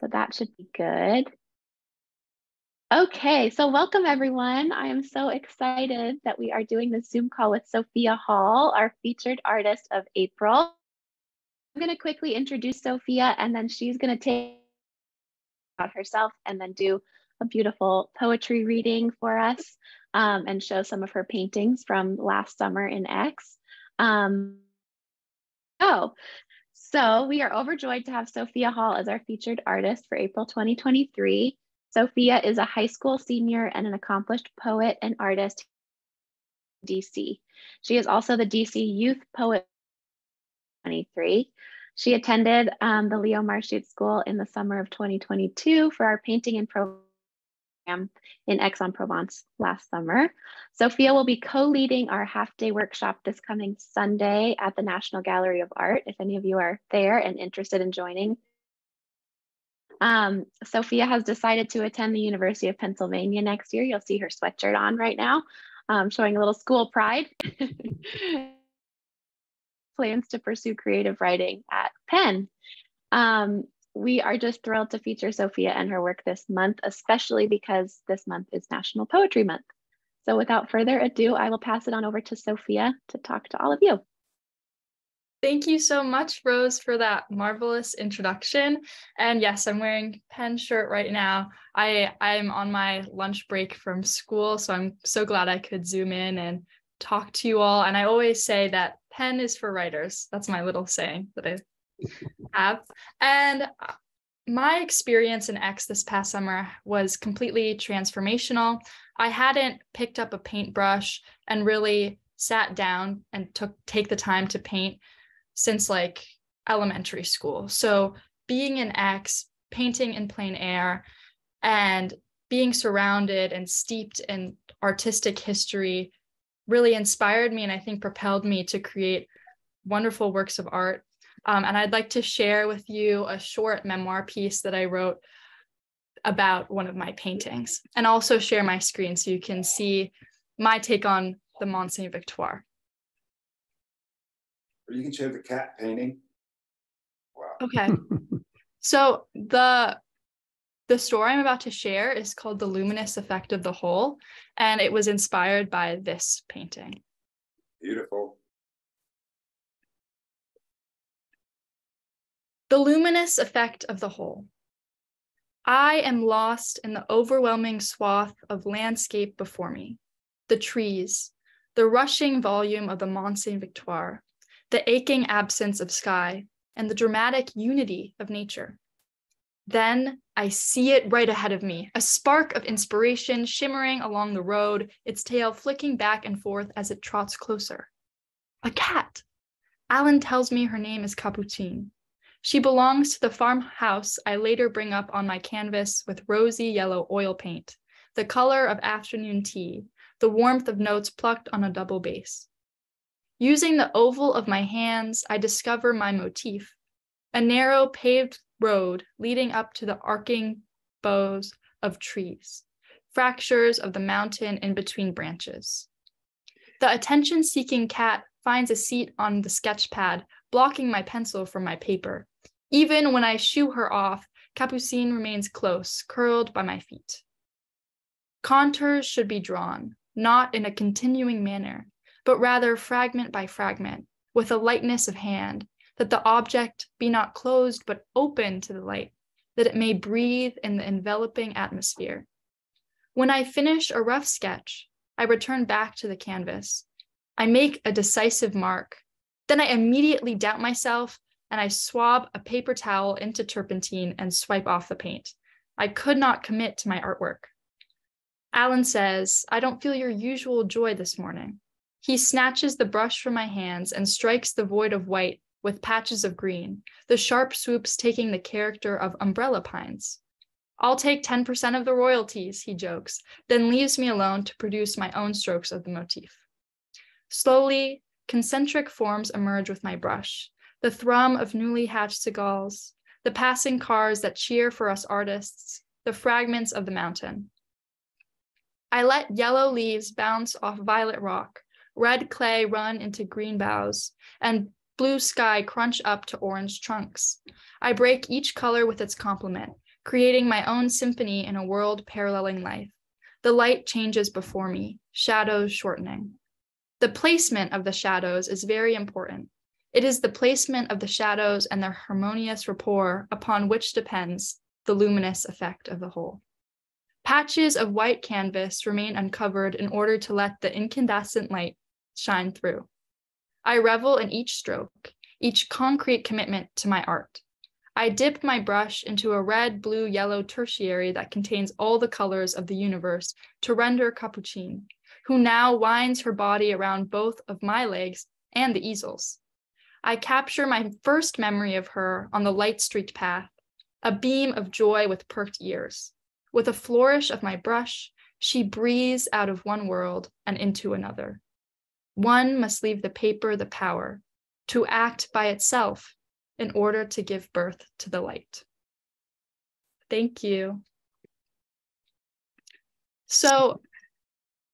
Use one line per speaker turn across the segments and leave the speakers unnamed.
So that should be good. Okay, so welcome everyone. I am so excited that we are doing this Zoom call with Sophia Hall, our featured artist of April. I'm going to quickly introduce Sophia and then she's going to take about herself and then do a beautiful poetry reading for us um, and show some of her paintings from last summer in Aix. Um, oh, so we are overjoyed to have Sophia Hall as our featured artist for April 2023. Sophia is a high school senior and an accomplished poet and artist in DC. She is also the DC Youth Poet 23. She attended um, the Leo Marchutz School in the summer of 2022 for our painting and program in Aix-en-Provence last summer. Sophia will be co-leading our half-day workshop this coming Sunday at the National Gallery of Art, if any of you are there and interested in joining. Um, Sophia has decided to attend the University of Pennsylvania next year. You'll see her sweatshirt on right now, um, showing a little school pride. Plans to pursue creative writing at Penn. Um, we are just thrilled to feature Sophia and her work this month, especially because this month is National Poetry Month. So without further ado, I will pass it on over to Sophia to talk to all of you.
Thank you so much, Rose, for that marvelous introduction. And yes, I'm wearing Penn shirt right now. I I'm on my lunch break from school, so I'm so glad I could zoom in and talk to you all. And I always say that Penn is for writers. That's my little saying that I have. And my experience in Aix this past summer was completely transformational. I hadn't picked up a paintbrush and really sat down and took take the time to paint since like elementary school. So being in Aix, painting in plein air, and being surrounded and steeped in artistic history really inspired me and I think propelled me to create wonderful works of art. Um, and I'd like to share with you a short memoir piece that I wrote about one of my paintings and also share my screen so you can see my take on the Mont Sainte-Victoire.
Or you can share the cat painting.
Wow. Okay. so the the story I'm about to share is called The Luminous Effect of the Whole, and it was inspired by this painting. The luminous effect of the whole. I am lost in the overwhelming swath of landscape before me the trees, the rushing volume of the Mont Sainte-Victoire, the aching absence of sky, and the dramatic unity of nature. Then I see it right ahead of me, a spark of inspiration shimmering along the road, its tail flicking back and forth as it trots closer. A cat. Alan tells me her name is Capucine. She belongs to the farmhouse I later bring up on my canvas with rosy yellow oil paint, the color of afternoon tea, the warmth of notes plucked on a double bass. Using the oval of my hands, I discover my motif a narrow paved road leading up to the arcing boughs of trees, fractures of the mountain in between branches. The attention seeking cat finds a seat on the sketch pad, blocking my pencil from my paper. Even when I shoo her off, Capucine remains close, curled by my feet. Contours should be drawn, not in a continuing manner, but rather fragment by fragment, with a lightness of hand, that the object be not closed but open to the light, that it may breathe in the enveloping atmosphere. When I finish a rough sketch, I return back to the canvas. I make a decisive mark. Then I immediately doubt myself and I swab a paper towel into turpentine and swipe off the paint. I could not commit to my artwork. Alan says, I don't feel your usual joy this morning. He snatches the brush from my hands and strikes the void of white with patches of green, the sharp swoops taking the character of umbrella pines. I'll take 10% of the royalties, he jokes, then leaves me alone to produce my own strokes of the motif. Slowly, concentric forms emerge with my brush the thrum of newly hatched seagulls, the passing cars that cheer for us artists, the fragments of the mountain. I let yellow leaves bounce off violet rock, red clay run into green boughs, and blue sky crunch up to orange trunks. I break each color with its complement, creating my own symphony in a world paralleling life. The light changes before me, shadows shortening. The placement of the shadows is very important. It is the placement of the shadows and their harmonious rapport upon which depends the luminous effect of the whole. Patches of white canvas remain uncovered in order to let the incandescent light shine through. I revel in each stroke, each concrete commitment to my art. I dip my brush into a red, blue, yellow tertiary that contains all the colors of the universe to render Capucine, who now winds her body around both of my legs and the easels. I capture my first memory of her on the light streaked path, a beam of joy with perked ears. With a flourish of my brush, she breathes out of one world and into another. One must leave the paper the power to act by itself in order to give birth to the light. Thank you. So,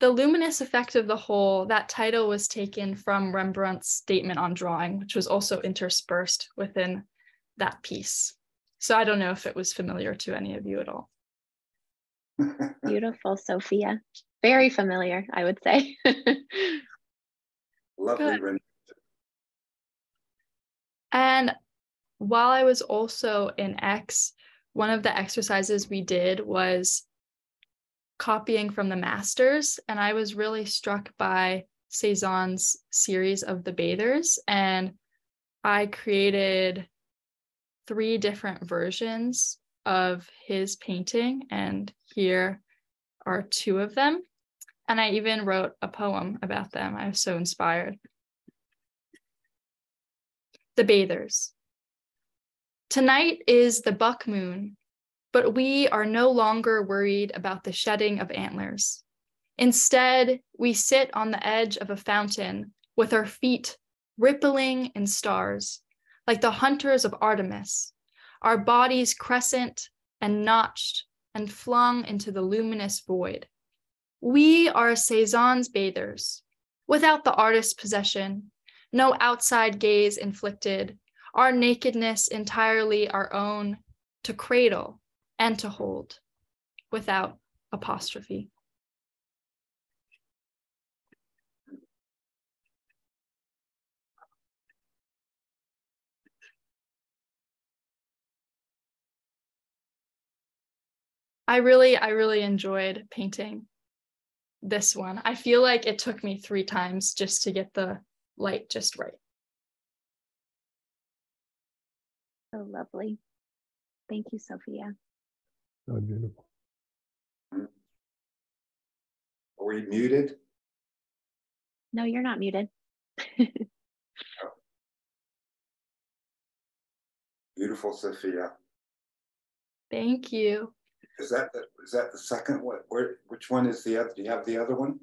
the luminous effect of the whole, that title was taken from Rembrandt's statement on drawing, which was also interspersed within that piece. So, I don't know if it was familiar to any of you at all.
Beautiful, Sophia. Very familiar, I would say.
Lovely
And while I was also in Aix, one of the exercises we did was copying from the masters. And I was really struck by Cezanne's series of the bathers. And I created three different versions of his painting. And here are two of them. And I even wrote a poem about them. I was so inspired. The Bathers. Tonight is the buck moon, but we are no longer worried about the shedding of antlers. Instead, we sit on the edge of a fountain with our feet rippling in stars, like the hunters of Artemis, our bodies crescent and notched and flung into the luminous void. We are Cezanne's bathers, without the artist's possession, no outside gaze inflicted, our nakedness entirely our own to cradle and to hold without apostrophe. I really, I really enjoyed painting this one. I feel like it took me three times just to get the light just right.
So lovely. Thank you, Sophia.
So beautiful.
Are we muted?
No, you're not muted.
Beautiful, Sophia.
Thank you.
Is that the, is that the second one? Where, which one is the other? Do you have the other one?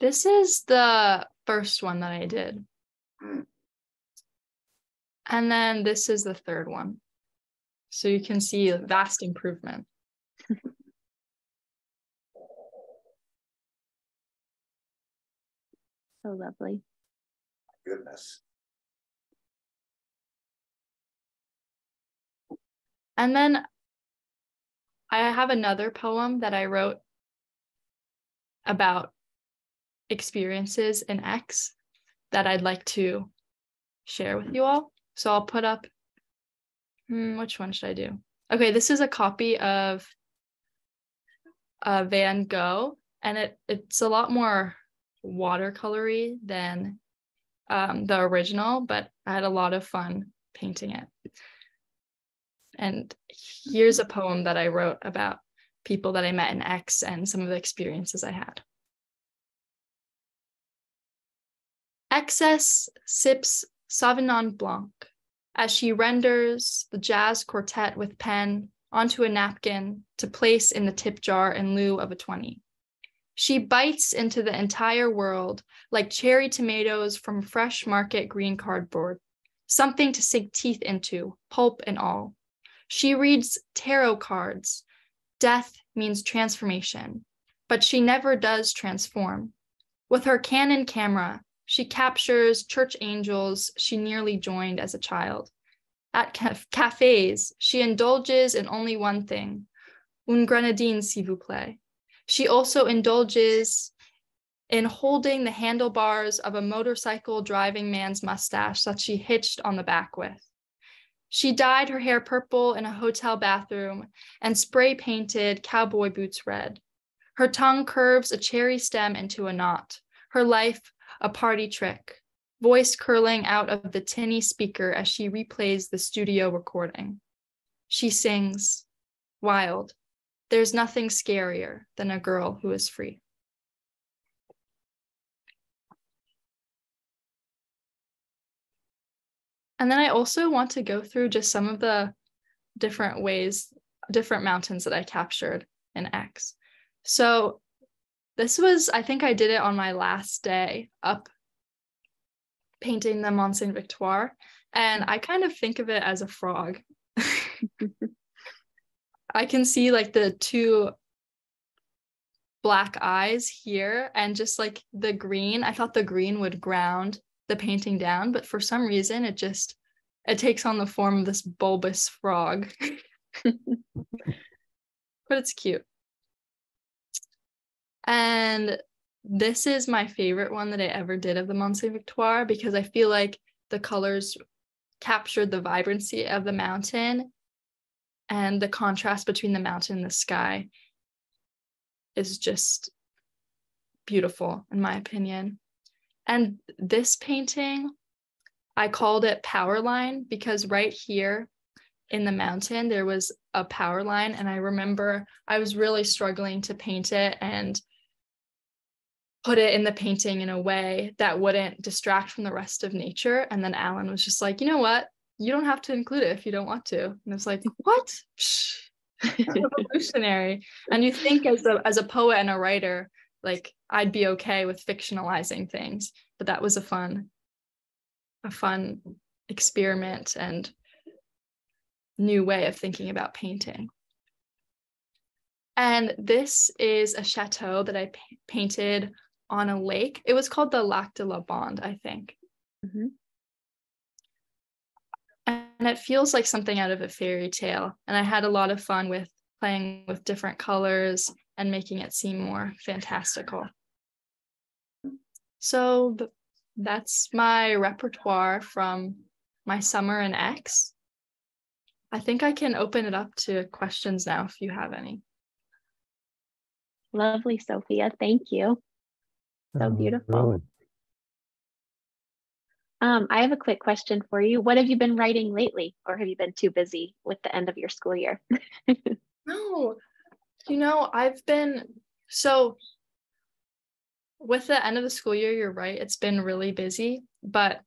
This is the first one that I did.
Hmm.
And then this is the third one. So you can see a vast improvement.
so lovely.
Goodness.
And then I have another poem that I wrote about experiences in Aix that I'd like to share with you all. So I'll put up, hmm, which one should I do? Okay, this is a copy of uh, Van Gogh, and it it's a lot more watercolory than um, the original, but I had a lot of fun painting it. And here's a poem that I wrote about people that I met in Aix and some of the experiences I had. Excess sips Sauvignon Blanc as she renders the jazz quartet with pen onto a napkin to place in the tip jar in lieu of a 20. She bites into the entire world like cherry tomatoes from fresh market green cardboard, something to sink teeth into, pulp and all. She reads tarot cards. Death means transformation, but she never does transform. With her Canon camera, she captures church angels she nearly joined as a child. At caf- cafes, she indulges in only one thing un grenadine, s'il vous plaît. She also indulges in holding the handlebars of a motorcycle driving man's mustache that she hitched on the back with. She dyed her hair purple in a hotel bathroom and spray painted cowboy boots red. Her tongue curves a cherry stem into a knot, her life a party trick, voice curling out of the tinny speaker as she replays the studio recording. She sings, Wild, there's nothing scarier than a girl who is free. And then I also want to go through just some of the different ways, different mountains that I captured in Aix. So this was, I think I did it on my last day up painting the Mont Sainte-Victoire. And I kind of think of it as a frog. I can see like the two black eyes here and just like the green. I thought the green would ground the painting down, but for some reason it just it takes on the form of this bulbous frog. but it's cute. And this is my favorite one that I ever did of the Mont Sainte-Victoire because I feel like the colors captured the vibrancy of the mountain and the contrast between the mountain and the sky is just beautiful in my opinion. And this painting, I called it power line because right here in the mountain there was a power line and I remember I was really struggling to paint it and put it in the painting in a way that wouldn't distract from the rest of nature. And then Alan was just like, you know what? You don't have to include it if you don't want to. And it's like, what? Revolutionary. and you think as a as a poet and a writer, like I'd be okay with fictionalizing things, but that was a fun, a fun experiment and new way of thinking about painting. And this is a chateau that I p- painted on a lake. It was called the Lac de la Bande, I think. Mm-hmm. And it feels like something out of a fairy tale. And I had a lot of fun with playing with different colors and making it seem more fantastical. So that's my repertoire from my summer in Aix. I think I can open it up to questions now if you have any.
Lovely, Sophia. Thank you. So um, beautiful. Really? Um, I have a quick question for you. What have you been writing lately, or have you been too busy with the end of your school year?
no, you know, I've been so with the end of the school year, you're right, it's been really busy, but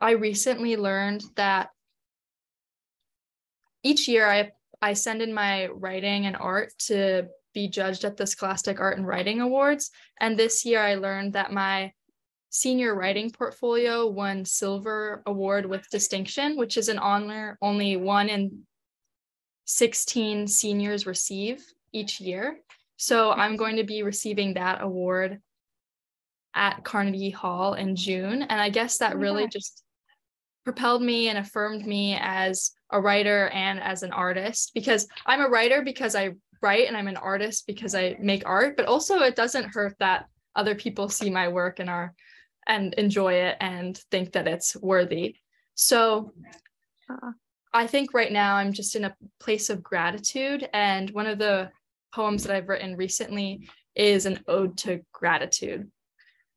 I recently learned that each year I I send in my writing and art to be judged at the Scholastic Art and Writing Awards. And this year I learned that my senior writing portfolio won silver award with distinction, which is an honor only one in 16 seniors receive each year. So I'm going to be receiving that award at Carnegie Hall in June. And I guess that really just propelled me and affirmed me as a writer and as an artist because I'm a writer because I write and I'm an artist because I make art, but also it doesn't hurt that other people see my work and are and enjoy it and think that it's worthy. So uh, I think right now I'm just in a place of gratitude and one of the poems that I've written recently is an ode to gratitude.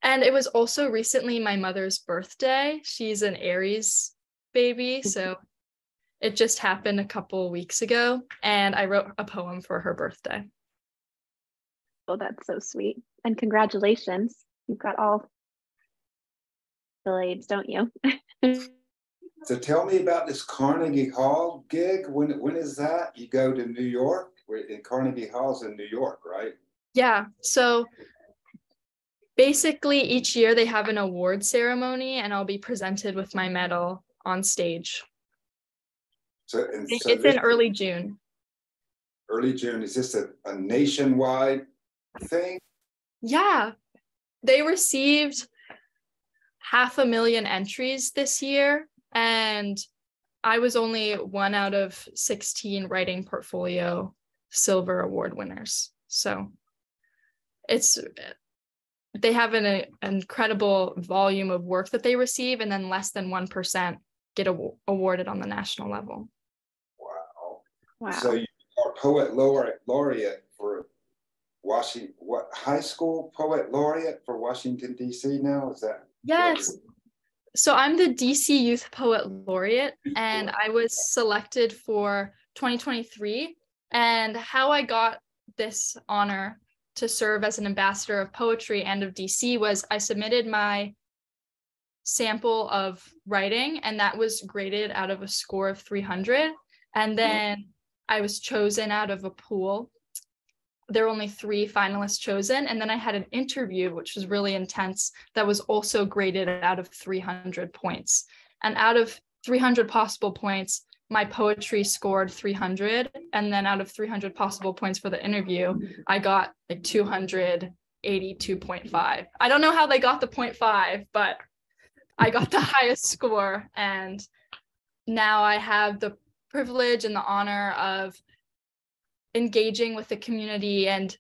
And it was also recently my mother's birthday. She's an Aries baby, so it just happened a couple weeks ago, and I wrote a poem for her birthday.
Oh, that's so sweet. And congratulations. You've got all the aids, don't you?
so tell me about this Carnegie Hall gig. When when is that? You go to New York? in uh, Carnegie Hall's in New York, right?
Yeah. So basically each year they have an award ceremony and I'll be presented with my medal on stage.
So,
so it's in early June.
Early June. Is this a, a nationwide thing?
Yeah. They received half a million entries this year. And I was only one out of 16 writing portfolio silver award winners. So it's they have an, an incredible volume of work that they receive, and then less than 1% get awarded on the national level.
Wow. So you are poet laureate, laureate for Washington, what high school poet laureate for Washington D.C. now? Is that?
Yes. So I'm the DC Youth Poet Laureate, and I was selected for 2023. And how I got this honor to serve as an ambassador of poetry and of DC was I submitted my sample of writing, and that was graded out of a score of 300. And mm-hmm. then I was chosen out of a pool. There were only three finalists chosen. And then I had an interview, which was really intense, that was also graded out of 300 points. And out of 300 possible points, my poetry scored 300. And then out of 300 possible points for the interview, I got like 282.5. I don't know how they got the 0.5, but I got the highest score. And now I have the privilege and the honor of engaging with the community and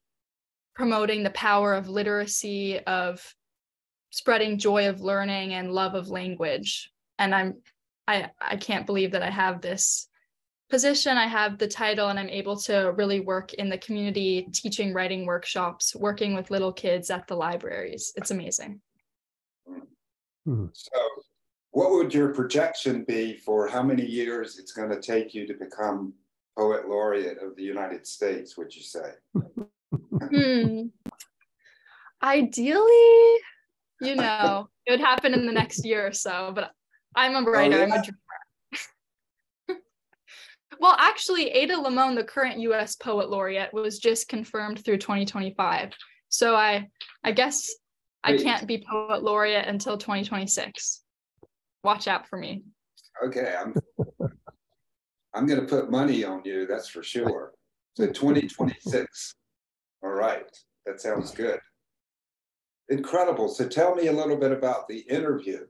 promoting the power of literacy, of spreading joy of learning and love of language. And I'm I I can't believe that I have this position, I have the title, and I'm able to really work in the community, teaching writing workshops, working with little kids at the libraries. It's amazing.
Mm-hmm. So, what would your projection be for how many years it's going to take you to become poet laureate of the United States? Would you say?
hmm. Ideally, you know, it would happen in the next year or so, but I'm a writer. Oh, yeah? I'm a dreamer. well, actually, Ada Limon, the current U.S. poet laureate, was just confirmed through 2025. So I, I guess I can't be poet laureate until 2026. Watch out for me.
Okay, I'm I'm going to put money on you, that's for sure. So 2026. All right, that sounds good. Incredible. So tell me a little bit about the interview.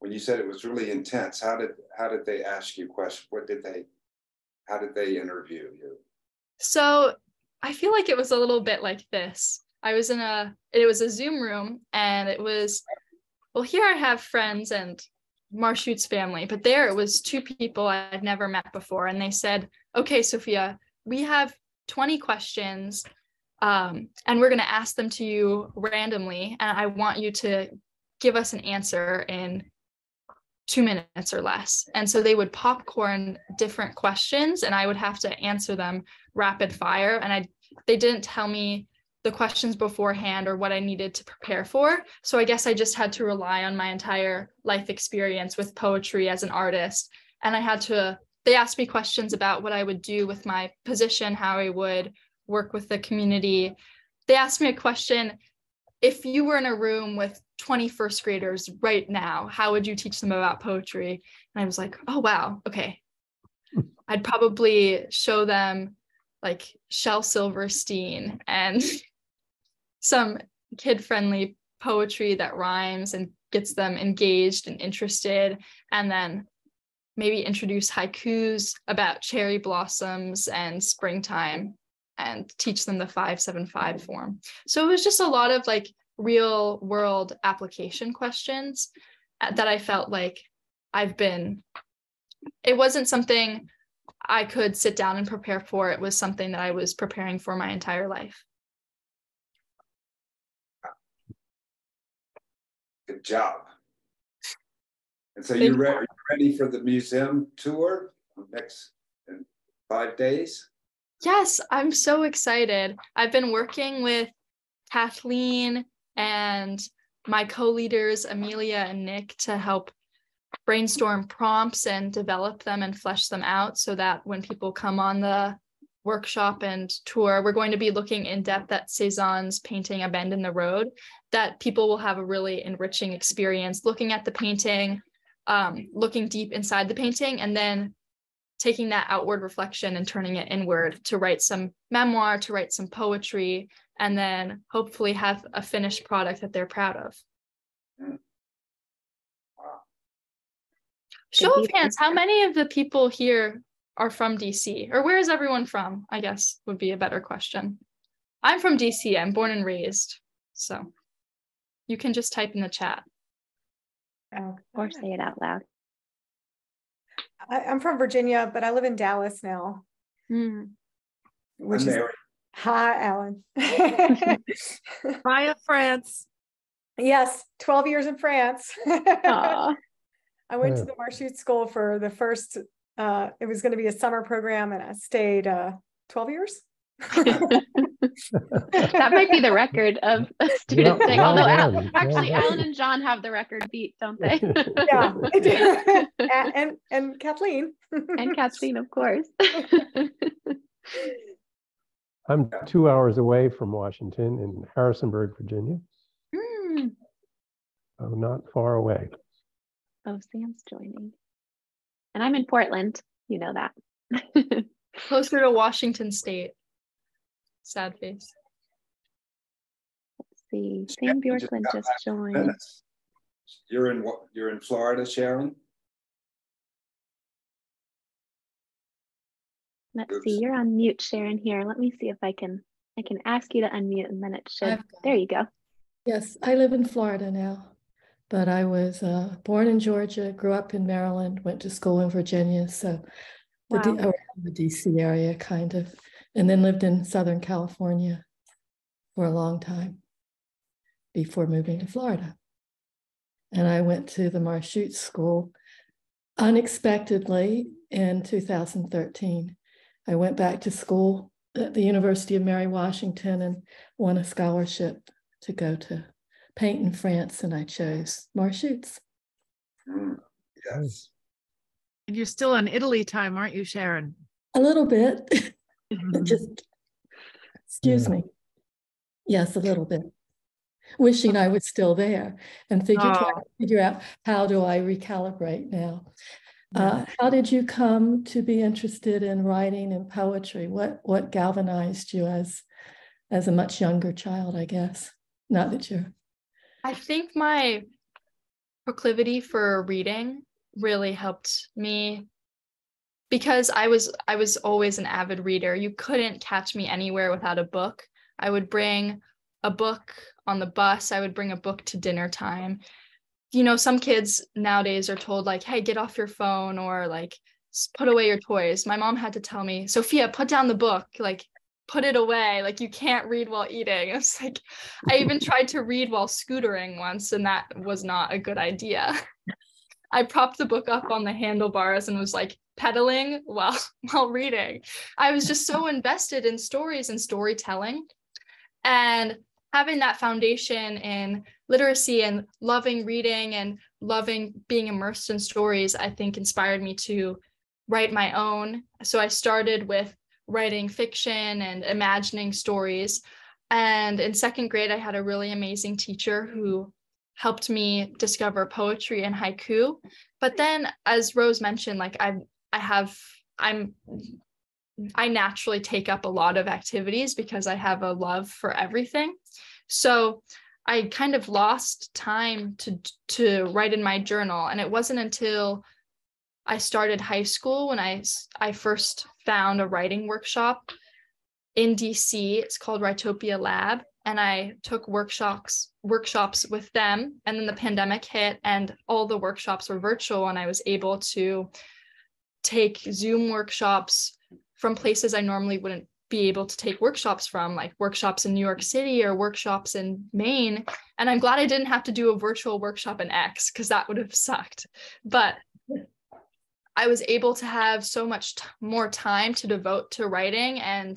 When you said it was really intense, how did how did they ask you questions? What did they how did they interview you?
So I feel like it was a little bit like this. I was in a it was a Zoom room and it was well here I have friends and Marchutz family, but there it was two people I'd never met before and they said, "Okay, Sophia, we have 20 questions um, and we're going to ask them to you randomly and I want you to give us an answer in 2 minutes or less." And so they would popcorn different questions and I would have to answer them rapid fire and I they didn't tell me the questions beforehand or what I needed to prepare for. So I guess I just had to rely on my entire life experience with poetry as an artist. And I had to, they asked me questions about what I would do with my position, how I would work with the community. They asked me a question if you were in a room with 21st graders right now, how would you teach them about poetry? And I was like, oh, wow, okay. I'd probably show them like Shel Silverstein and some kid friendly poetry that rhymes and gets them engaged and interested and then maybe introduce haikus about cherry blossoms and springtime and teach them the 575 form. So it was just a lot of like real world application questions uh, that i felt like i've been it wasn't something i could sit down and prepare for. It was something that i was preparing for my entire life
Good job. And so you're ready, ready for the museum tour next in five days?
Yes, I'm so excited. I've been working with Kathleen and my co-leaders Amelia and Nick to help brainstorm prompts and develop them and flesh them out so that when people come on the workshop and tour, we're going to be looking in depth at Cezanne's painting A Bend in the Road, that people will have a really enriching experience looking at the painting, um, looking deep inside the painting, and then taking that outward reflection and turning it inward to write some memoir, to write some poetry, and then hopefully have a finished product that they're proud of. Show of hands, how many of the people here are from DC? Or where is everyone from? I guess would be a better question. I'm from DC. I'm born and raised. So you can just type in the chat.
Oh, or say it out loud.
I, am from Virginia, but I live in Dallas now.
Mm. Which I'm is Mary.
hi, Alan.
Hi, France.
Yes, 12 years in France. I went to the Marchutz School for the first, uh, it was going to be a summer program, and I stayed uh, 12 years.
that might be the record of students yeah, saying, although Al, actually Alan and John have the record beat, don't they?
yeah. and, and, and Kathleen.
and Kathleen, of course.
I'm two hours away from Washington in Harrisonburg, Virginia. Mm. So not far away.
Oh, Sam's joining. And I'm in Portland. You know that.
Closer to Washington State. Sad face.
Let's see. Sam Bjorklund just, just joined. Minutes.
You're in what? You're in Florida, Sharon.
Let's Oops. see. You're on mute, Sharon. Here, let me see if I can. I can ask you to unmute, and then it should. There you go.
Yes, I live in Florida now, but I was uh, born in Georgia, grew up in Maryland, went to school in Virginia, so the wow. D- around the DC area, kind of and then lived in Southern California for a long time before moving to Florida. And I went to the Marchutz School unexpectedly in 2013. I went back to school at the University of Mary Washington and won a scholarship to go to paint in France, and I chose Marchutz.
Mm, yes.
And you're still in Italy time, aren't you, Sharon?
A little bit. Mm-hmm. Just, excuse yeah. me. Yes, a little bit. Wishing I was still there and figure, oh. trying to figure out how do I recalibrate now. Uh, how did you come to be interested in writing and poetry? What what galvanized you as as a much younger child? I guess not that you're.
I think my proclivity for reading really helped me because I was I was always an avid reader. You couldn't catch me anywhere without a book. I would bring a book on the bus. I would bring a book to dinner time. You know, some kids nowadays are told like, "Hey, get off your phone," or like, "Put away your toys." My mom had to tell me, "Sophia, put down the book." Like, put it away. Like, you can't read while eating. It's like, I even tried to read while scootering once, and that was not a good idea. I propped the book up on the handlebars and was like pedaling while while reading. I was just so invested in stories and storytelling. And having that foundation in literacy and loving reading and loving being immersed in stories, I think inspired me to write my own. So I started with writing fiction and imagining stories. And in second grade, I had a really amazing teacher who helped me discover poetry and haiku. But then, as Rose mentioned, like I I have I'm I naturally take up a lot of activities because I have a love for everything. So I kind of lost time to to write in my journal, and it wasn't until I started high school when I I first found a writing workshop in DC. It's called Writopia Lab, and I took workshops workshops with them and then the pandemic hit and all the workshops were virtual and I was able to take Zoom workshops from places I normally wouldn't be able to take workshops from like workshops in New York City or workshops in Maine and I'm glad I didn't have to do a virtual workshop in Aix cuz that would have sucked but I was able to have so much t- more time to devote to writing and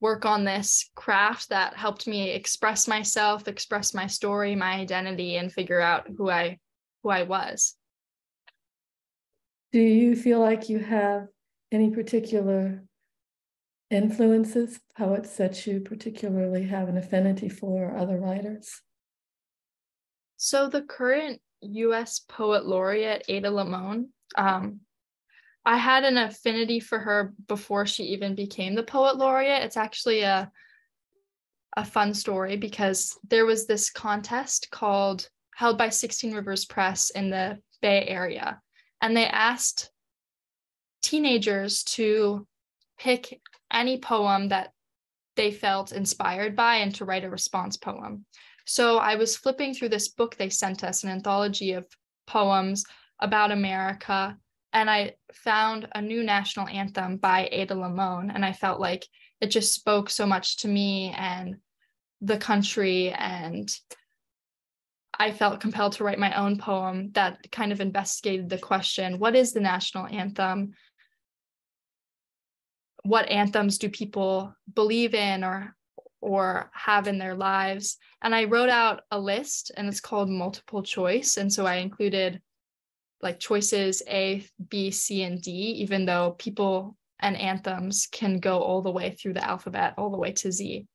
work on this craft that helped me express myself, express my story, my identity, and figure out who I who I was.
Do you feel like you have any particular influences, poets that you particularly have an affinity for, or other writers?
So the current U.S. Poet Laureate Ada Limon, um, I had an affinity for her before she even became the poet laureate. It's actually a a fun story because there was this contest called held by 16 Rivers Press in the Bay Area and they asked teenagers to pick any poem that they felt inspired by and to write a response poem. So I was flipping through this book they sent us, an anthology of poems about America, and I found a new national anthem by Ada Limon, and I felt like it just spoke so much to me and the country and I felt compelled to write my own poem that kind of investigated the question what is the national anthem? What anthems do people believe in or or have in their lives? And I wrote out a list and it's called multiple choice. And so I included like choices A, B, C, and D, even though people and anthems can go all the way through the alphabet, all the way to Z.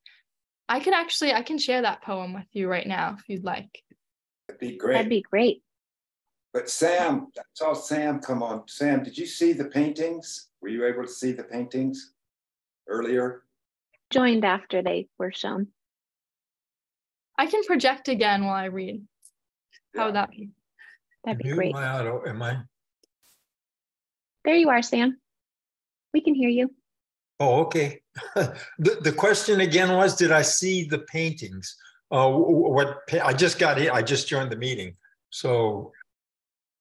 I can actually I can share that poem with you right now if you'd like.
That'd be great.
That'd be great.
But Sam, I saw Sam come on. Sam, did you see the paintings? Were you able to see the paintings earlier?
Joined after they were shown.
I can project again while I read. How yeah. would that be?
That'd be great.
My auto, am I?
There you are, Sam. We can hear you.
Oh, okay. the, the question again was, did I see the paintings? Uh, what I just got here, I just joined the meeting. So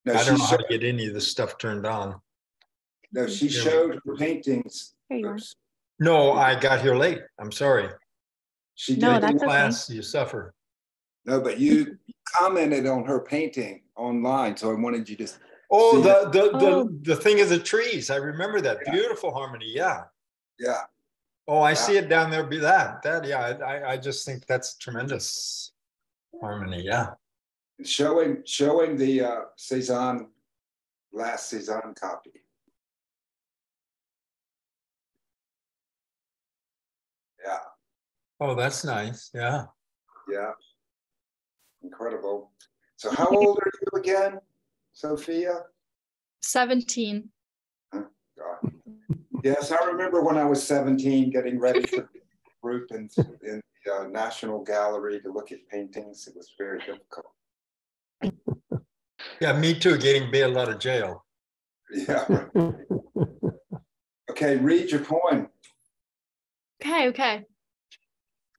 no, I don't know how to get any of this stuff turned on.
No, she showed her paintings.
No, I got here late. I'm sorry.
She
no,
did
that's
class,
okay.
you suffer.
No, but you commented on her painting online, so I wanted you to.
Oh, the the, oh. the the thing of the trees. I remember that yeah. beautiful harmony. Yeah.
Yeah.
Oh, I yeah. see it down there. Be that that yeah. I I just think that's tremendous harmony. Yeah.
Showing showing the uh, Cezanne last Cezanne copy. Yeah.
Oh, that's nice. Yeah.
Yeah. Incredible. So, how old are you again, Sophia?
17.
God. Yes, I remember when I was 17 getting ready for the group in, in the uh, National Gallery to look at paintings. It was very difficult.
Yeah, me too, getting bailed out of jail.
Yeah. okay, read your poem.
Okay, okay.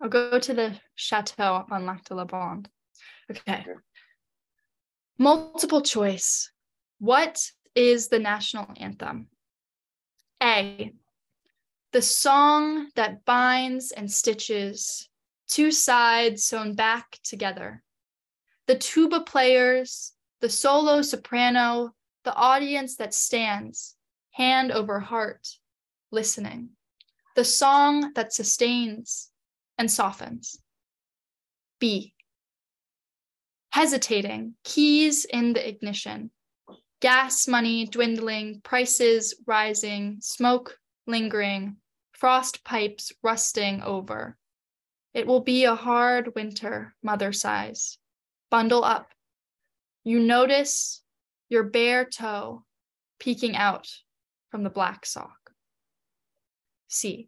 I'll go to the chateau on Lac de la Bande. Okay. Multiple choice. What is the national anthem? A. The song that binds and stitches two sides sewn back together. The tuba players, the solo soprano, the audience that stands, hand over heart, listening. The song that sustains and softens. B hesitating, keys in the ignition, gas money dwindling, prices rising, smoke lingering, frost pipes rusting over. It will be a hard winter, mother sighs. Bundle up. You notice your bare toe peeking out from the black sock. C.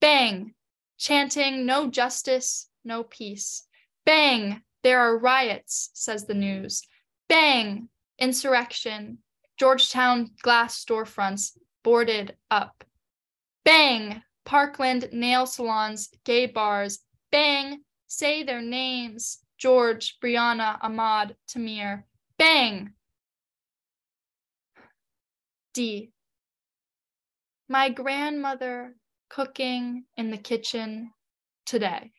Bang, chanting no justice, no peace. Bang, there are riots, says the news. Bang! Insurrection. Georgetown glass storefronts boarded up. Bang! Parkland nail salons, gay bars. Bang! Say their names. George, Breonna, Ahmaud, Tamir. Bang! D. My grandmother cooking in the kitchen today.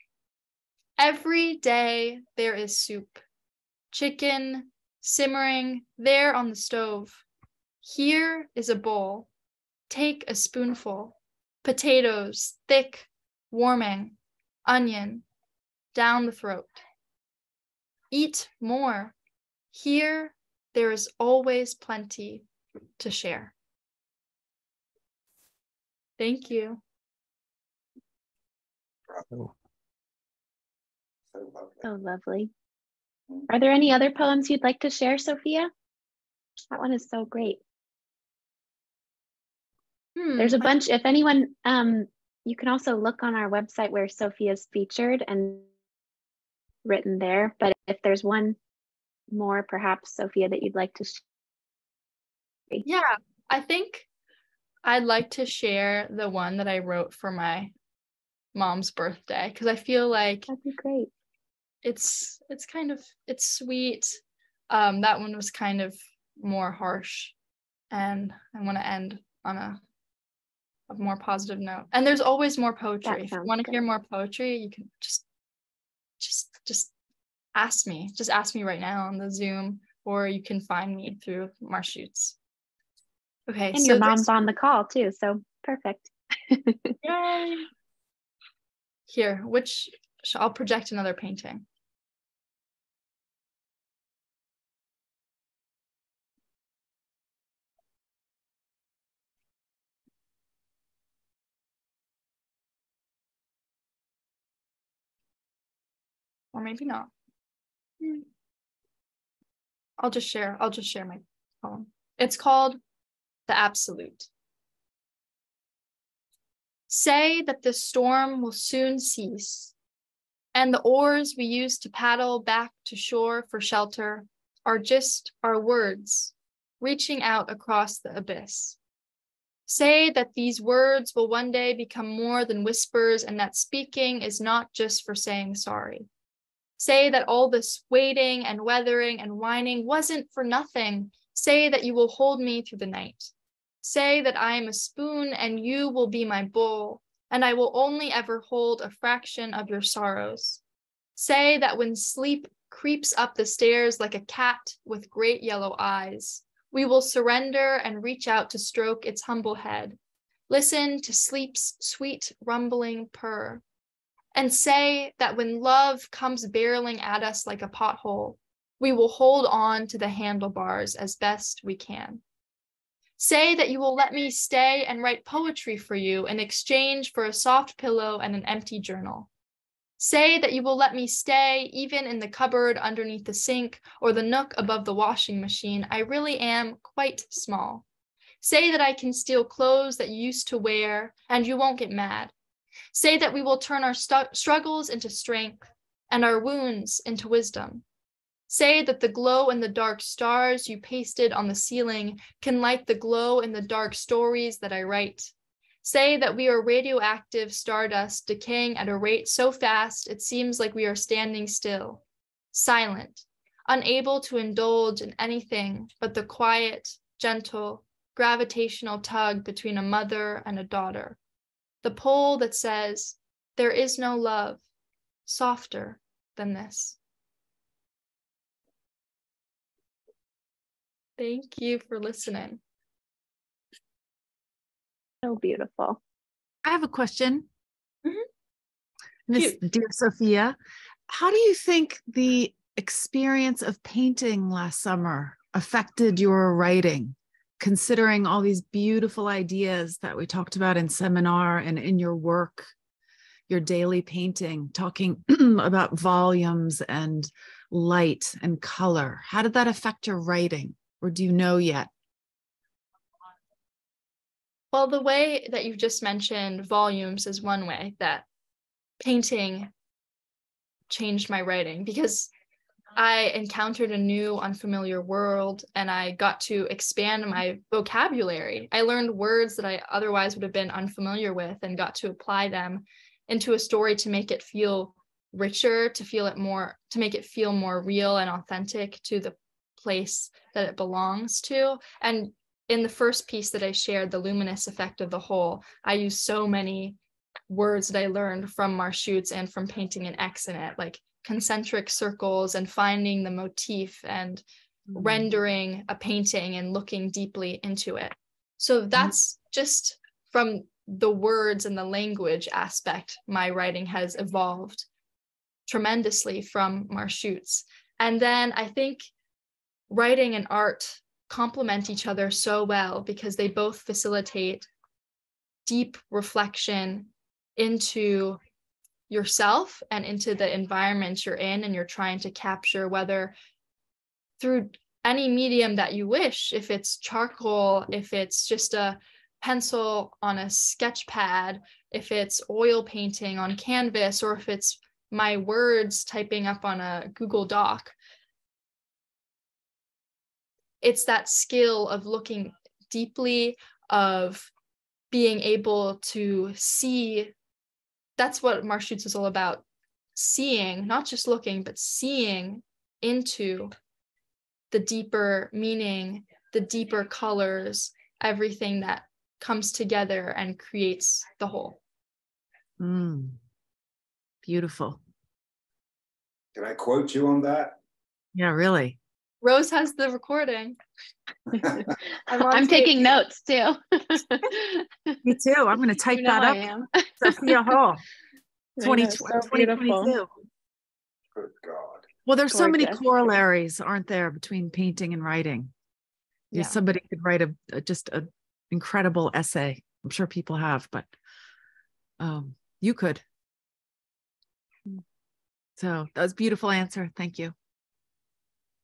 Every day there is soup, chicken simmering there on the stove. Here is a bowl. Take a spoonful. Potatoes, thick, warming, onion, down the throat. Eat more. Here there is always plenty to share. Thank you.
Bravo.
So lovely. So lovely. Are there any other poems you'd like to share, Sophia? That one is so great. Hmm, There's a bunch, if anyone, um, you can also look on our website where Sophia's featured and written there. But if there's one more, perhaps, Sophia, that you'd like to share.
Yeah, I think I'd like to share the one that I wrote for my mom's birthday because I feel like
that'd be great.
It's it's kind of it's sweet. Um, that one was kind of more harsh, and I want to end on a a more positive note. And there's always more poetry. If you want to hear more poetry, you can just just just ask me. Just ask me right now on the Zoom, or you can find me through Marchutz.
Okay. And so your mom's on the call too, so perfect.
Yay. Here, which I'll project another painting. Or maybe not. Hmm. I'll just share, I'll just share my poem. It's called The Absolute. Say that the storm will soon cease, and the oars we use to paddle back to shore for shelter are just our words reaching out across the abyss. Say that these words will one day become more than whispers and that speaking is not just for saying sorry. Say that all this waiting and weathering and whining wasn't for nothing. Say that you will hold me through the night. Say that I am a spoon and you will be my bowl, and I will only ever hold a fraction of your sorrows. Say that when sleep creeps up the stairs like a cat with great yellow eyes, we will surrender and reach out to stroke its humble head. Listen to sleep's sweet rumbling purr. And say that when love comes barreling at us like a pothole, we will hold on to the handlebars as best we can. Say that you will let me stay and write poetry for you in exchange for a soft pillow and an empty journal. Say that you will let me stay even in the cupboard underneath the sink or the nook above the washing machine. I really am quite small. Say that I can steal clothes that you used to wear and you won't get mad. Say that we will turn our st- struggles into strength and our wounds into wisdom. Say that the glow in the dark stars you pasted on the ceiling can light the glow in the dark stories that I write. Say that we are radioactive stardust decaying at a rate so fast it seems like we are standing still, silent, unable to indulge in anything but the quiet, gentle, gravitational tug between a mother and a daughter. The pull that says, There is no love softer than this. Thank you for listening.
So beautiful.
I have a question. Mm-hmm. Dear Sophia, how do you think the experience of painting last summer affected your writing, considering all these beautiful ideas that we talked about in seminar and in your work, your daily painting, talking about volumes and light and color? How did that affect your writing? or do you know yet?
Well, the way that you've just mentioned volumes is one way that painting changed my writing because I encountered a new unfamiliar world and I got to expand my vocabulary. I learned words that I otherwise would have been unfamiliar with and got to apply them into a story to make it feel richer, to feel it more, to make it feel more real and authentic to the place that it belongs to. And in the first piece that I shared, the luminous effect of the whole, I used so many words that I learned from Marchutz and from painting an Aix in it, like concentric circles and finding the motif and mm-hmm. rendering a painting and looking deeply into it. So mm-hmm. that's mm-hmm. just from the words and the language aspect, my writing has evolved tremendously from Marchutz. And then I think writing and art complement each other so well because they both facilitate deep reflection into yourself and into the environment you're in and you're trying to capture whether through any medium that you wish if it's charcoal if it's just a pencil on a sketch pad if it's oil painting on canvas or if it's my words typing up on a google doc. It's that skill of looking deeply of being able to see that's what Marchutz is all about. Seeing not just looking but seeing into the deeper meaning the deeper colors everything that comes together and creates the whole.
Mm. beautiful.
Can i quote you on that?
Yeah really
Rose has the recording.
I'm, I'm taking notes too.
Me too. I'm going to type you know that I up. Sophia Hall, 20, so 2022.
Good God.
Well, there's Gorgeous. so many corollaries, aren't there, between painting and writing? Yeah. Somebody could write a, a just an incredible essay. I'm sure people have, but um, you could. So that was beautiful answer. Thank you.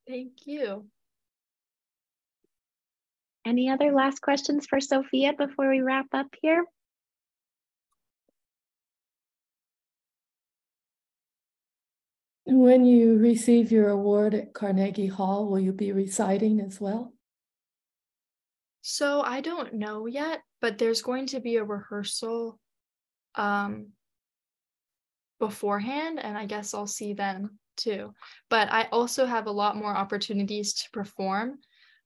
Thank you.
Any other last questions for Sophia before we wrap up here?
When you receive your award at Carnegie Hall, will you be reciting as well?
So I don't know yet, but there's going to be a rehearsal um, beforehand, and I guess I'll see then too. But I also have a lot more opportunities to perform.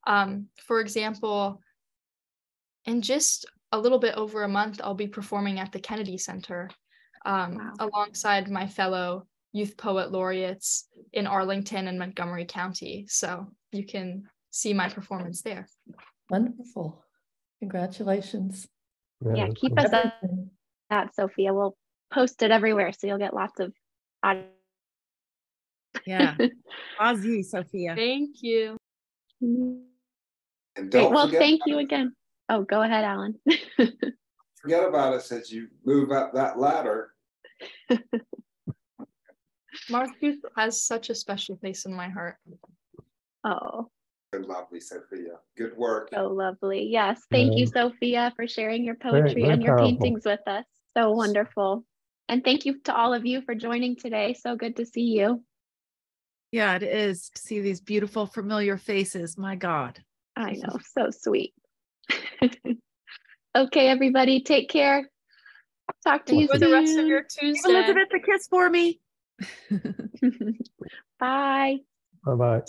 Um, for example, in just a little bit over a month, I'll be performing at the Kennedy Center um, wow. alongside my fellow youth poet laureates in Arlington and Montgomery County. So you can see my performance there.
Wonderful. Congratulations.
Yeah, yeah keep us up that, Sophia. We'll post it everywhere so you'll get lots of audio
yeah. Ozzy, Sophia.
Thank you. Mm-hmm.
And Great. Well, thank you again. Oh, go ahead, Alan.
forget about us as you move up that ladder.
Marchutz has such a special place in my heart.
Oh.
Good, lovely, Sophia. Good work.
So lovely. Yes. Thank you, Sophia, for sharing your poetry very, very and your powerful. paintings with us. So wonderful. And thank you to all of you for joining today. So good to see you.
Yeah, it is to see these beautiful, familiar faces. My God.
I know. So sweet. okay, everybody, take care. Talk to you
for
soon.
the rest of your Tuesday.
Elizabeth, a kiss for me.
Bye.
Bye bye.